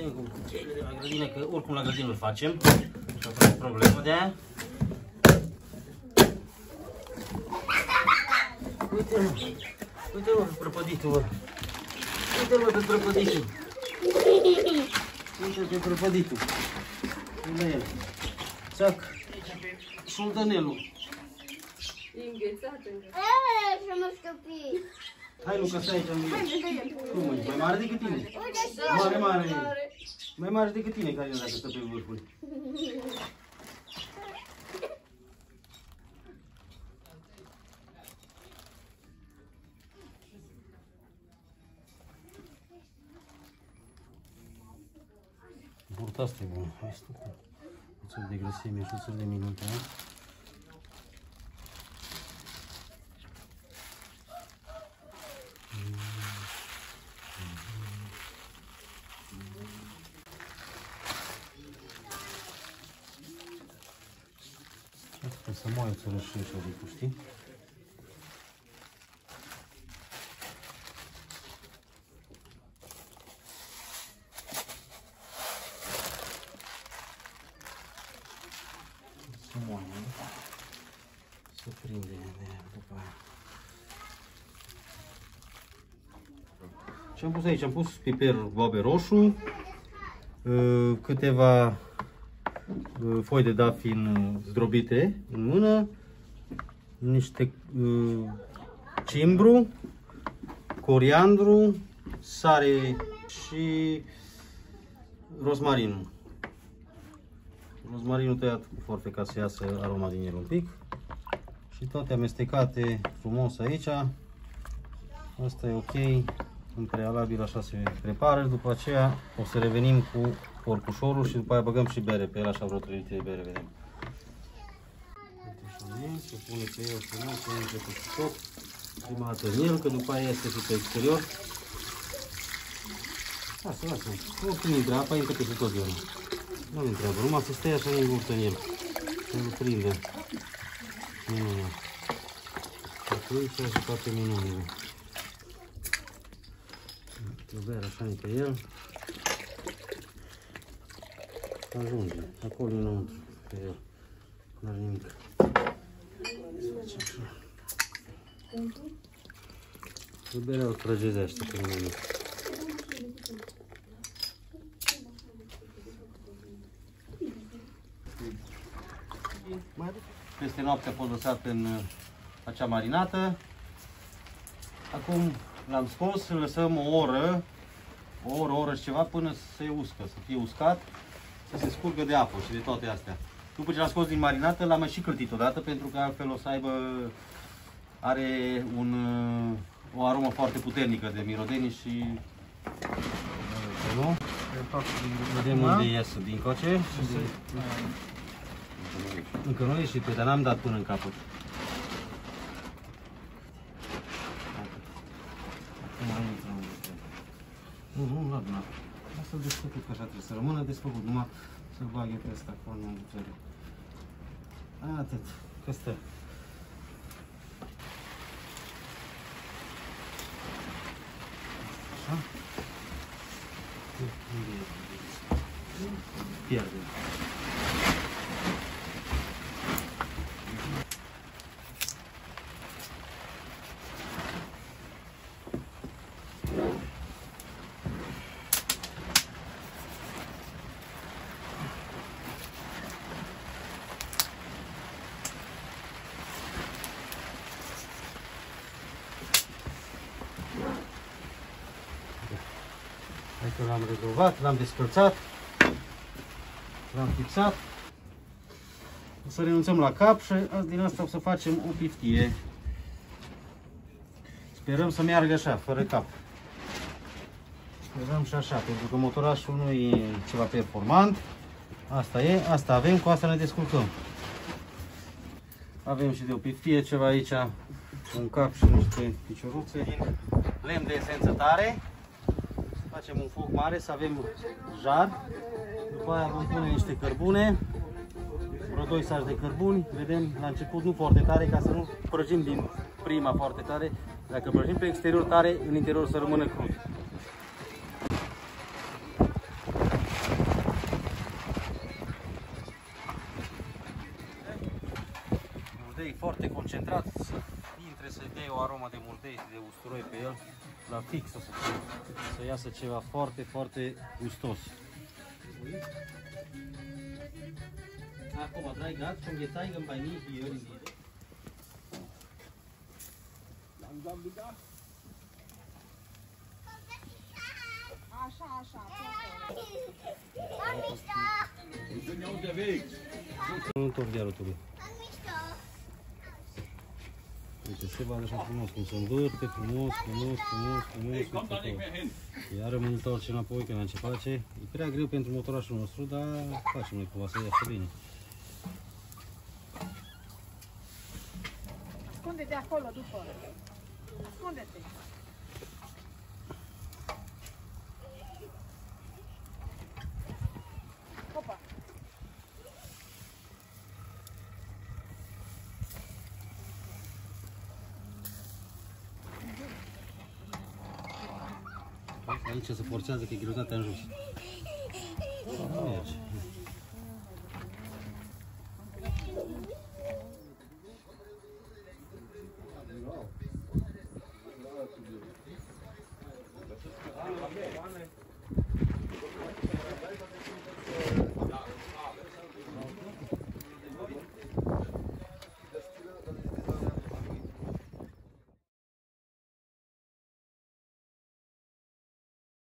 vedem cu cele de la grădină, că oricum la grădină îl facem. Și a fost problemă de aia. Uite mă, uite mă, prăpăditul mă. Uite mă, pe prăpăditul. Uite pe prăpăditul. Unde e el? Țac. Șuldănelul. Înghețat încă. Eee, să mă scăpi. Hai Luca, stai aici în mine. Cum e? Mai mare decât tine? Uite și Mare, mare. Mai mare decât tine, Carina, dacă stă pe vârful. Burta asta e bună. Hai stă cu puțin de grăsime și puțin de minute. a? Asta să moaie țărășii ăștia de cu, știi? Să moaie, nu? Să prinde de după aia. Ce am pus aici? Am pus piper boabe roșu, uh, câteva uh, foi de dafin uh, zdrobite în mână, niște uh, cimbru, coriandru, sare și rozmarinul. Rozmarinul tăiat cu forfe ca să iasă aroma din el un pic. Și toate amestecate frumos aici. Asta e ok. În prealabil așa se prepară. După aceea o să revenim cu porcușorul și după aia băgăm și bere pe el, așa vreo 3 litri de bere, vedem. Uite așa e, se pune pe el frumos, se intre cu tot. Prima dată în el, că după aia este și pe exterior. Lasă, lasă. Oricum intră apa, intră peste tot el. Nu întreabă, numai să stai așa neîngurtă în el. Să nu prinde. Minunat. Atunci și toate minunile. Trebuie așa pe el. Ajunge. Acolo înăuntru. Pe el. Nu are nimic. Să facem așa. Berea o trăgezește pe nimic. Peste noapte a fost lăsat în uh, acea marinată. Acum l-am scos, îl lăsăm o oră, o oră, o oră și ceva până să se uscă, să fie uscat, să se scurgă de apă și de toate astea. După ce l-am scos din marinată, l-am mai și căltit odată, pentru că altfel o să aibă, are un, uh, o aromă foarte puternică de mirodenii și nu? Vedem unde ies din coce. și se- Încă nu a ieșit, pe, dar n-am dat până în capăt. Acum intră în lucru. Nu, nu, la duna. Asta-l desfăcut, că așa trebuie să rămână desfăcut, numai să-l baghe pe ăsta cu în bucere. Atât, că stă. Așa. Unde e? Pierde. Aici l-am rezolvat, l-am descălțat, l-am fixat. O să renunțăm la cap și azi din asta o să facem o piftie. Sperăm să meargă așa, fără cap. Sperăm și așa, pentru că motorașul nu e ceva performant. Asta e, asta avem, cu asta ne descurcăm. Avem și de o piftie ceva aici, un cap și niște picioruțe. Lemn de esență tare. Facem un foc mare să avem jar. După aia vom pune niște cărbune, vreo 2 saci de cărbuni. Vedem la început, nu foarte tare, ca să nu prăjim din prima foarte tare. Dacă prăjim pe exterior tare, în interior să rămână crud. Murdei foarte concentrat, intre să dea o aromă de murdei de usturoi pe el la fix o să, fie, să iasă ceva foarte, foarte gustos. Acum, dai gat, cum e tai în bani, eu în Așa, așa, pe acolo. Am mișto! Nu întorc de Uite, se vadă așa frumos, cum se învârte, frumos, frumos, frumos, frumos. uite acolo. Iar mă întorce înapoi, că n-am ce face. E prea greu pentru motorașul nostru, dar facem noi cumva să iasă bine. Ascunde-te acolo după. Ascunde-te. Opa. Aici se forțează că e greutatea în jos. Nu merge.